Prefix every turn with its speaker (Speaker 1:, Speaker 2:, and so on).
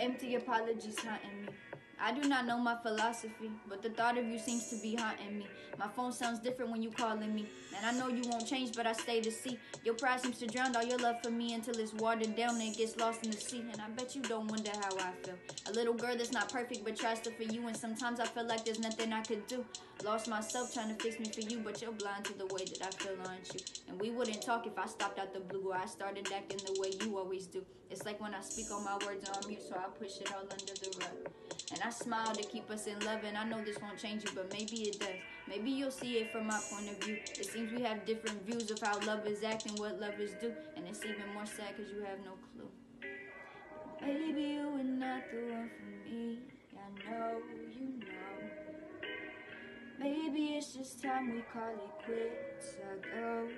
Speaker 1: Empty apologies haunting me. I do not know my philosophy, but the thought of you seems to be haunting me. My phone sounds different when you calling me, and I know you won't change, but I stay to see. Your pride seems to drown all your love for me until it's watered down and gets lost in the sea. And I bet you don't wonder how I feel. A little girl that's not perfect, but tries to for you, and sometimes I feel like there's nothing I could do. Lost myself trying to fix me for you, but you're blind to the way that I feel, aren't you? And talk if I stopped out the blue, I started acting the way you always do. It's like when I speak all my words on mute, so I push it all under the rug. And I smile to keep us in love, and I know this won't change you, but maybe it does. Maybe you'll see it from my point of view. It seems we have different views of how love is acting, what lovers do, and it's even more sad because you have no clue. Baby, you were not the one for me. I know you know. Maybe it's just time we call it quits. I go,